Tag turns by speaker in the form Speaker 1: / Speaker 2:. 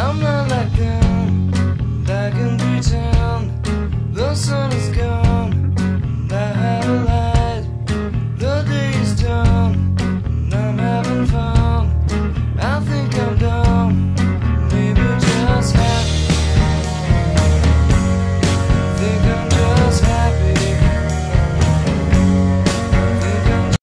Speaker 1: I'm not